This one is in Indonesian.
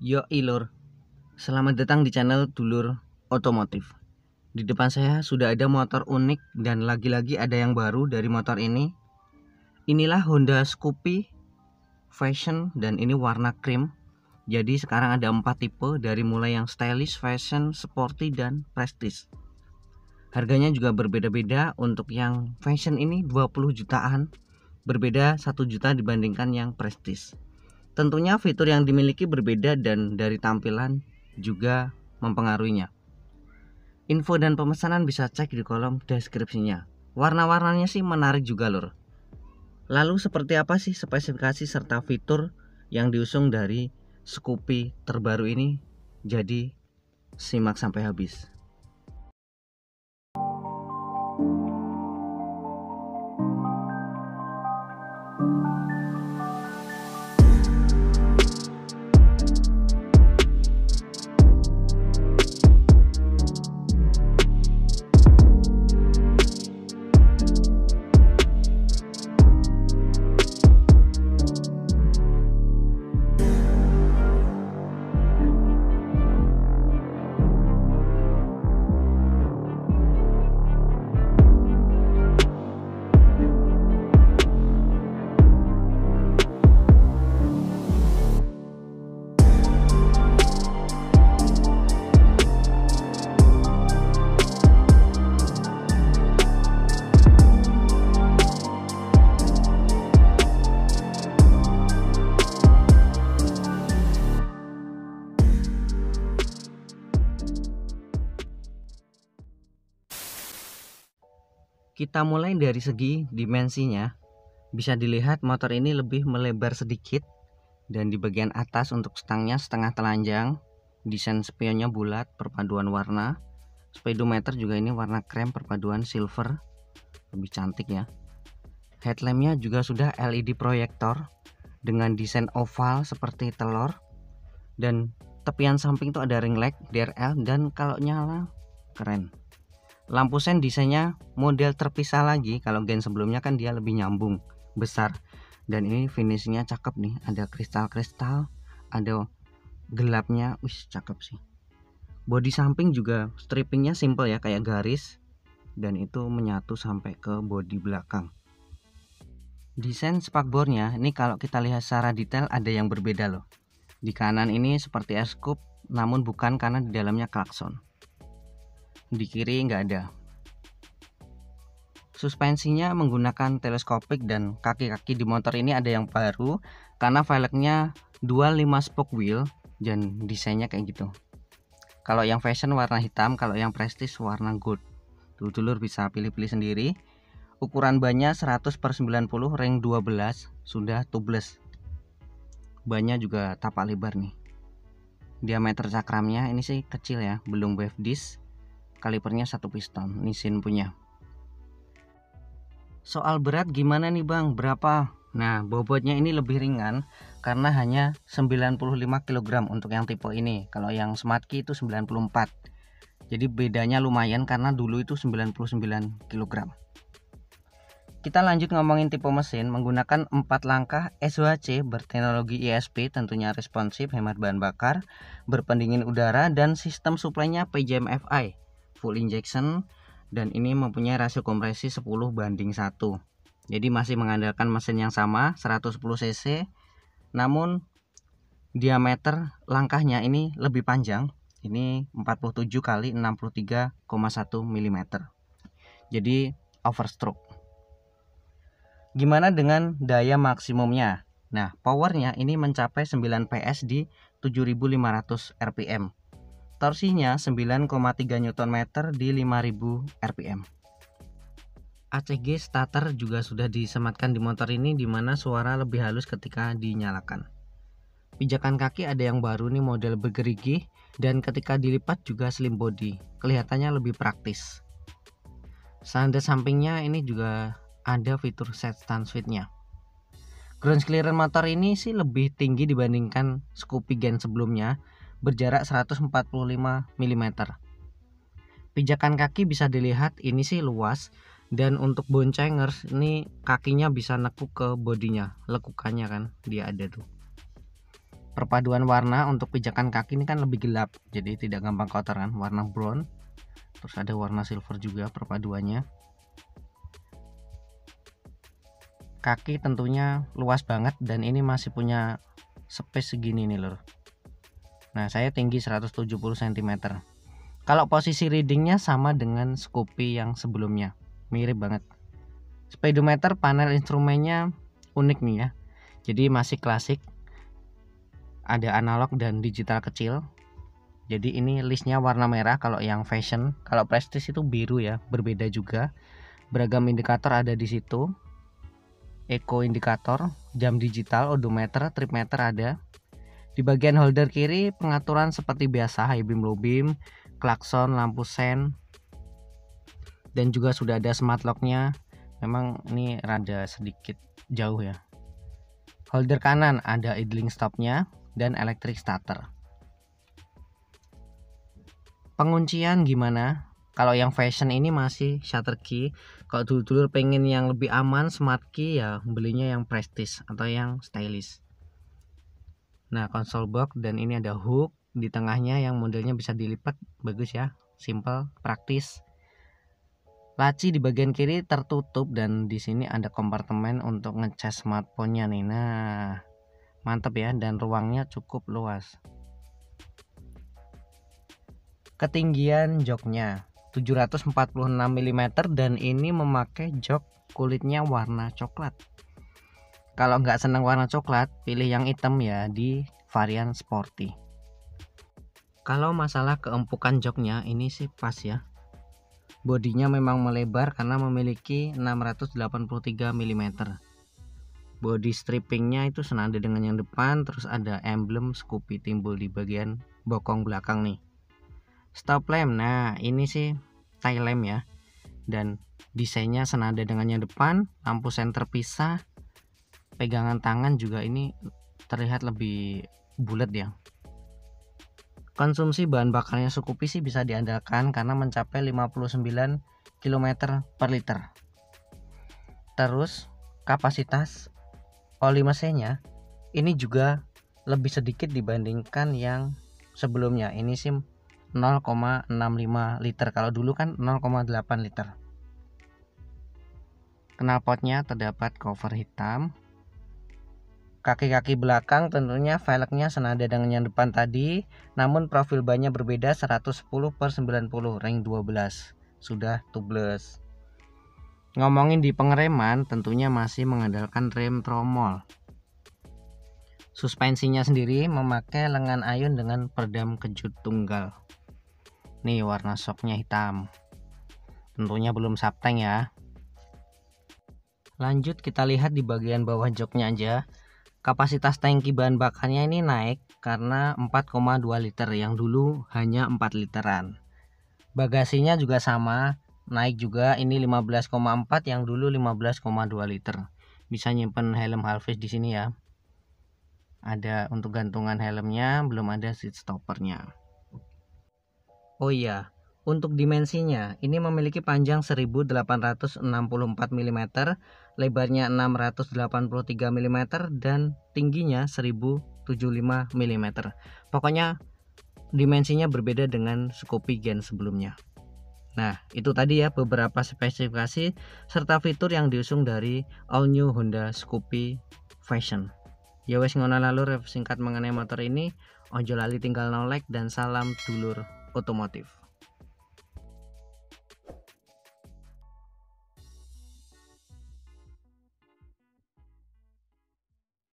Yo ilur, selamat datang di channel Dulur Otomotif. Di depan saya sudah ada motor unik dan lagi-lagi ada yang baru dari motor ini. Inilah Honda Scoopy Fashion dan ini warna cream. Jadi sekarang ada empat tipe dari mulai yang stylish, fashion, sporty, dan prestige. Harganya juga berbeda-beda untuk yang fashion ini 20 jutaan berbeda 1 juta dibandingkan yang prestige. Tentunya fitur yang dimiliki berbeda dan dari tampilan juga mempengaruhinya. Info dan pemesanan bisa cek di kolom deskripsinya. Warna-warnanya sih menarik juga lor. Lalu seperti apa sih spesifikasi serta fitur yang diusung dari Scoopy terbaru ini? Jadi simak sampai habis. Kita mulai dari segi dimensinya. Bisa dilihat motor ini lebih melebar sedikit dan di bagian atas untuk stangnya setengah telanjang. Desain spionnya bulat, perpaduan warna. Speedometer juga ini warna krem perpaduan silver. Lebih cantik ya. Headlampnya juga sudah LED proyektor dengan desain oval seperti telur dan tepian samping tuh ada ring light DRL dan kalau nyala keren lampu sen desainnya model terpisah lagi. Kalau gen sebelumnya kan dia lebih nyambung besar. Dan ini finishnya cakep nih. Ada kristal-kristal ada gelapnya. Wis cakep sih. Body samping juga strippingnya simple ya kayak garis. Dan itu menyatu sampai ke body belakang. Desain spakbornya ini kalau kita lihat secara detail ada yang berbeda loh. Di kanan ini seperti S-Coupe namun bukan karena di dalamnya klakson di kiri nggak ada. Suspensinya menggunakan teleskopik dan kaki-kaki di motor ini ada yang baru karena velgnya dual 5 spoke wheel dan desainnya kayak gitu. Kalau yang fashion warna hitam, kalau yang prestige warna gold. Tuh dulur bisa pilih-pilih sendiri. Ukuran bannya 100 per 90 ring 12 sudah tubeless. Bannya juga tapak lebar nih. Diameter cakramnya ini sih kecil ya, belum wave disc kalipernya satu piston Nissin punya. Soal berat gimana nih bang? Berapa? Nah bobotnya ini lebih ringan karena hanya 95 kg untuk yang tipe ini. Kalau yang Smart Key itu 94 jadi bedanya lumayan karena dulu itu 99 kg kita lanjut ngomongin tipe mesin menggunakan 4 langkah SOHC berteknologi ISP tentunya responsif hemat bahan bakar berpendingin udara dan sistem suplainya PJM-FI full injection dan ini mempunyai rasio kompresi 10 banding 1 jadi masih mengandalkan mesin yang sama 110 cc. Namun diameter langkahnya ini lebih panjang. Ini 47 kali 63,1 mm jadi overstroke. Gimana dengan daya maksimumnya? Nah powernya ini mencapai 9 PS di 7500 rpm Torsinya 9,3 Nm di 5000 rpm. ACG starter juga sudah disematkan di motor ini di mana suara lebih halus ketika dinyalakan. Pijakan kaki ada yang baru nih model bergerigi dan ketika dilipat juga slim body, kelihatannya lebih praktis. Sanda sampingnya ini juga ada fitur set stand switch-nya. Ground clearance motor ini sih lebih tinggi dibandingkan Scoopy Gen sebelumnya berjarak 145 mm. Pijakan kaki bisa dilihat ini sih luas dan untuk boncengers ini kakinya bisa nekuk ke bodinya, lekukannya kan dia ada tuh. perpaduan warna untuk pijakan kaki ini kan lebih gelap jadi tidak gampang kotor kan warna brown terus ada warna silver juga perpaduannya kaki tentunya luas banget dan ini masih punya space segini nih lor nah saya tinggi 170 cm kalau posisi readingnya sama dengan Scoopy yang sebelumnya. Mirip banget. Speedometer panel instrumennya unik nih ya. Jadi masih klasik. Ada analog dan digital kecil. Jadi ini listnya warna merah kalau yang fashion. Kalau prestige itu biru ya berbeda juga. Beragam indikator ada di situ. Eco indikator jam digital odometer trip meter ada di bagian holder kiri pengaturan seperti biasa high beam low beam klakson lampu sen dan juga sudah ada smart locknya memang ini rada sedikit jauh ya holder kanan ada idling stopnya dan electric starter. Penguncian gimana? Kalau yang fashion ini masih shutter key. Kalau dulu-dulu pengen yang lebih aman smart key ya belinya yang prestige atau yang stylish. Nah, console box dan ini ada hook di tengahnya yang modelnya bisa dilipat bagus ya, simple, praktis. Laci di bagian kiri tertutup dan di sini ada kompartemen untuk ngecas smartphone-nya nih. Nah, mantap ya dan ruangnya cukup luas ketinggian joknya 746 mm dan ini memakai jok kulitnya warna coklat kalau nggak senang warna coklat pilih yang hitam ya di varian sporty. Kalau masalah keempukan joknya ini sih pas ya. Bodinya memang melebar karena memiliki 683 mm body strippingnya itu senada dengan yang depan terus ada emblem Scoopy timbul di bagian bokong belakang nih. Stop lamp nah ini sih tail lamp ya. Dan desainnya senada dengan yang depan lampu senter pisah pegangan tangan juga ini terlihat lebih bulat ya. Konsumsi bahan bakarnya Scoopy sih bisa diandalkan karena mencapai 59 km per liter. Terus kapasitas oli mesinnya ini juga lebih sedikit dibandingkan yang sebelumnya. Ini sih 0,65 liter. Kalau dulu kan 0,8 liter. Knalpotnya terdapat cover hitam kaki-kaki belakang tentunya velgnya senada dengan yang depan tadi namun profil bannya berbeda 110 per 90 ring 12 sudah tubeless Ngomongin di pengereman tentunya masih mengandalkan rem tromol. Suspensinya sendiri memakai lengan ayun dengan perdam kejut tunggal. Nih warna shocknya hitam. Tentunya belum sapteng ya. Lanjut kita lihat di bagian bawah joknya aja. Kapasitas tangki bahan bakarnya ini naik karena 4,2 liter yang dulu hanya 4 literan. Bagasinya juga sama naik juga ini 15,4 yang dulu 15,2 liter. Bisa nyimpen helm halvis di sini ya. Ada untuk gantungan helmnya belum ada seat stoppernya. Oh iya untuk dimensinya ini memiliki panjang 1864 mm lebarnya 683 mm dan tingginya 1075 mm pokoknya dimensinya berbeda dengan Scoopy Gen sebelumnya Nah, itu tadi ya beberapa spesifikasi serta fitur yang diusung dari all new Honda Scoopy Fashion. Ya wes ngono lalu singkat mengenai motor ini. Ojo lali tinggal no like dan salam dulur otomotif.